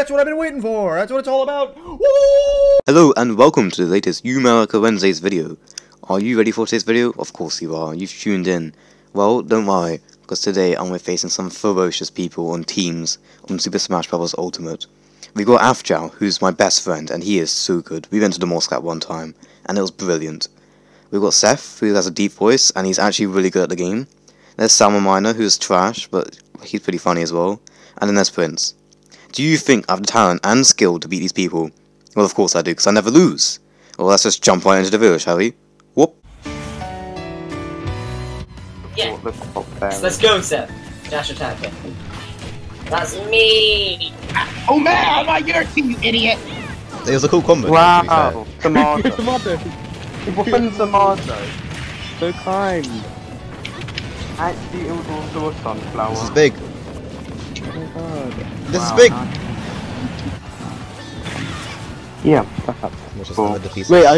That's what I've been waiting for. That's what it's all about. Woo! Hello and welcome to the latest Umayrica Wednesdays video. Are you ready for today's video? Of course you are. You've tuned in. Well, don't worry, because today I'm facing some ferocious people on teams on Super Smash Bros. Ultimate. We've got Afjal, who's my best friend, and he is so good. We went to the Moscow at one time, and it was brilliant. We've got Seth, who has a deep voice, and he's actually really good at the game. There's Salmon Miner, who's trash, but he's pretty funny as well. And then there's Prince. Do you think I have the talent and skill to beat these people? Well, of course I do, because I never lose. Well, let's just jump right into the video, shall we? Whoop. Yeah. What the fuck there? So let's go, Seth. Dash attack it. That's me. Oh man, I'm on your team, you idiot! It was a cool combo. to be Wow, tomato. Tomato. One tomato. So kind. Actually, it was also a sunflower. This is big. Oh my god. This is big. nice. Yeah, perhaps. Which is Cool. another piece. Wait, I.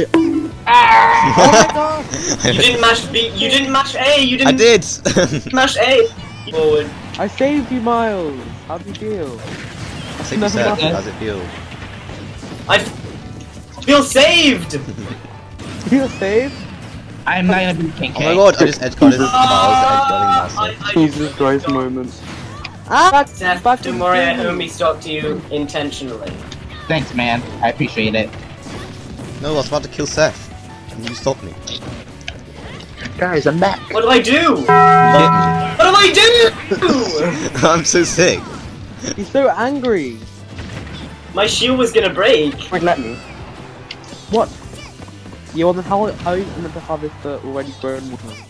You didn't mash B. You didn't mash A. You didn't I did. mash A. Forward. I saved you, Miles. How do you feel? I think you said, Nothing how's it feel? I feel saved. Feel safe? I'm not gonna be King Oh my god, I just edge guarded Miles, Ah, edge I, guarding I, Jesus Christ moment. Ah! Back, Seth, back don't to worry. I you. only stopped you intentionally. Thanks, man. I appreciate it. Master. No, I was about to kill Seth. And you stopped me. Guys, I'm back. What do I do? What do I do? I'm so sick. He's so angry. My shield was gonna break. Wait, let me. What? You want how how are you meant to harvest the already grown watermelons?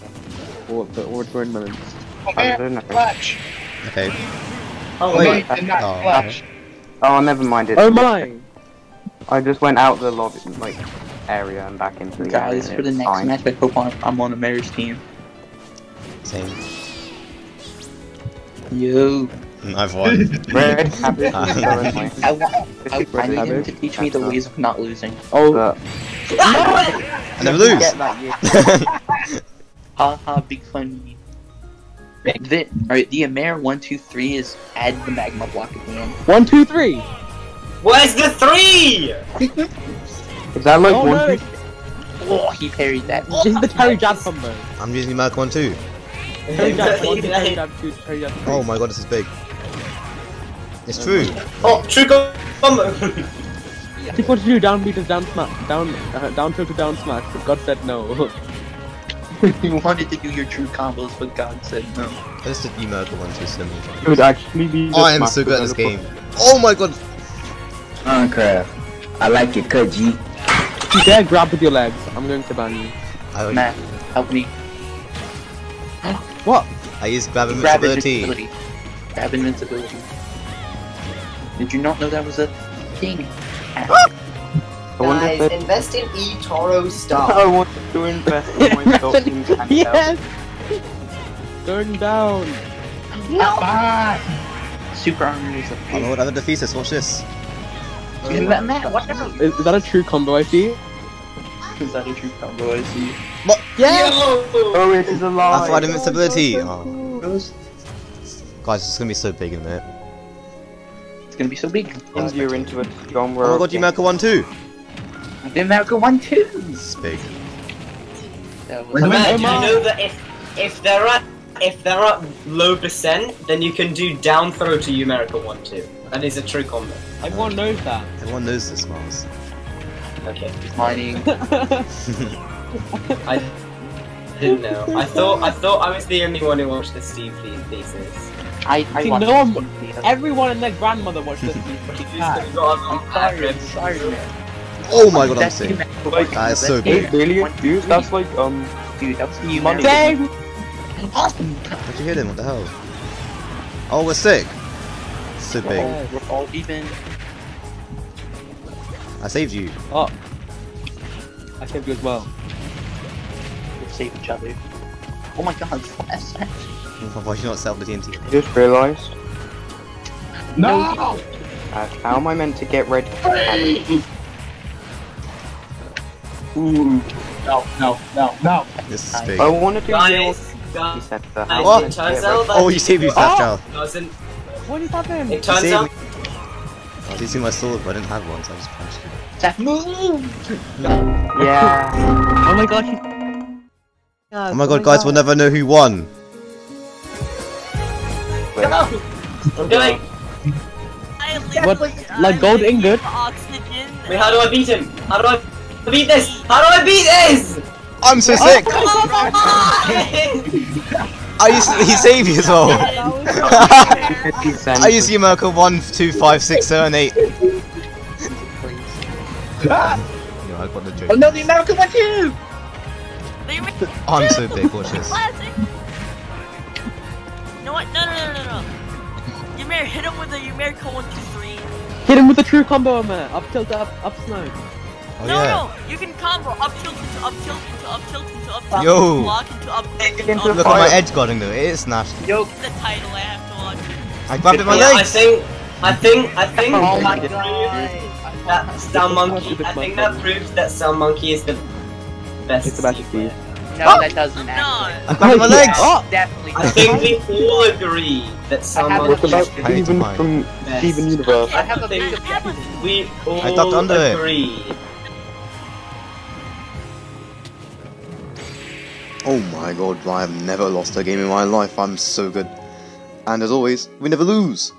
Or the already grown melons? Oh, I don't know. clutch. Okay. Oh Wait. my. I'm not Oh. Oh, never mind it. Oh my! I just went out the lobby, like, area and back into the Guys, area. for the next fine. match, I hope I'm- I'm on the mayor's team. Same. Yo, mm, I've won. Red habit. Currently. I want, I, is I need him to teach me the ways of not losing. Oh, But I never lose. get that year. Ha ha, big fun me. The, alright, the Amer 123 is add the magma block at the end. one, two, three. Where's the three? Is that like Oh one? no! two- Oh, he parried that. This is the Terry Jab combo. I'm using Merc one too. Terry Jab one, Terry Jab two, Terry Jab three. Oh my god, this is big. It's true. Oh, true combo. He wanted to do down beat is down smash, down uh, down tilt to down smash, but God said no. you wanted to do your true combos, but God said no. I just did Merc one too slim. It would actually be. Oh, I am so good at this game. Oh my god. Oh, Minecraft. I like your cut, G. If you dare grab with your legs, I'm going to ban you. I, Matt, help me. What? I use grab Grab invincibility. invincibility. Grab invincibility. Did you not know that was a thing? I ah! Wonder if invest in eToro stock. I want to invest in myself in handheld. yes! Going down. No ah, Super armor is a Oh my god, I have a defeatus, watch this. Matt, Matt, what the? Is, is that a true combo I see? Is that a true combo I see? What? Yes! Oh, it is I alive. find invincibility. Oh. Rose, Guys, this is gonna be so big in a minute. It's gonna be so big. India into a genre. Oh my god, you Merc one too. The America one too. This is big. That was Wait, Matt, do you know that if if they're at if they're at low percent, then you can do down throw to Umayrica one two. That is a true combo. Everyone knows that. Everyone knows this, Miles. Okay. mining. I didn't know. I thought I thought I was the only one who watched the Steve Lee thesis. I, I See, watched no one- Everyone and their grandmother watched this. You've got a- I'm sorry, I'm sorry, man. Oh my god, I'm That's sick. Like, that is so That's big. Eight billion, America dude. That's like um. dude. That's the Money. America. Dang! Awesome. How'd you hit him? What the hell? Oh, we're sick. So We're big. all, we're all even. I saved you. Oh. I saved you as well. We save each other. Oh my god, that's Why did you not sell the TNT? Just realised. No! Uh, how am I meant to get red? Ooh. No, no, no, no. This is big. I want to do zero. Guys, He guys, said uh, that. guys, How am I it to turns get out Oh, you saved me, Fat Child. doesn't. What is happening? It turns saved out. I did see my sword, but I didn't have one, so I just punched it. That move! Yeah. Oh my god, he... Oh my god, oh guys, we'll never know who won. I'm doing. I What? Like gold literally ingot? Oxygen. Wait, how do I beat him? How do I beat this? How do I beat this? I'm so sick! Come on! I used to, he saved me as well. I used to America 1, 2, 5, 6, 7, 8. Yo, I got the Oh joke. no, the American one too! They I'm so big, watch this. classic. You know what? No, no, no, no, no. You may hit him with a America one, two, three. Hit him with the true combo, man. Up tilt, up, up snow. Oh no, yeah. no, you can combo up tilt into up tilt into up tilt into up tilt Yo. into block into up tilt into up Look at my edge guarding though, it is nasty. Yo, the title I have to watch. I grabbed it with my Yeah, I think, I think, I think. oh my that god! proves That Sound Monkey. I think that proves that Sound Monkey is the best. It's about to Steve be. No, oh. that doesn't No. I grabbed it my legs! Oh! oh. Definitely I think we all agree that Sound I have Monkey is I need to Steven find. from best. Steven Universe. I have a think big objection. we all I ducked under it. agree. Oh my god, I have never lost a game in my life, I'm so good. And as always, we never lose!